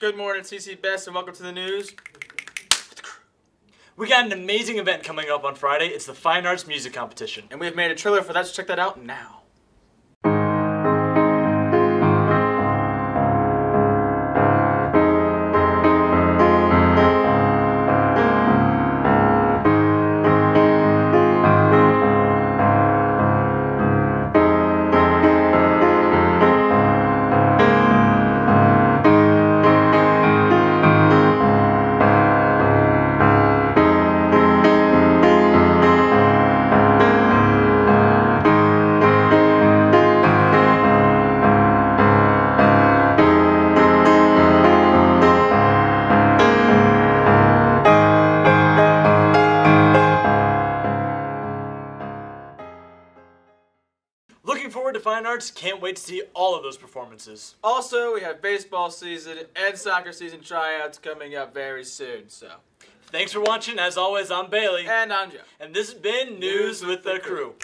Good morning, CC Best, and welcome to the news. We got an amazing event coming up on Friday. It's the Fine Arts Music Competition. And we have made a trailer for that, so check that out now. Looking forward to Fine Arts. Can't wait to see all of those performances. Also, we have baseball season and soccer season tryouts coming up very soon, so. Thanks for watching. As always, I'm Bailey. And I'm Joe. And this has been News with the Crew.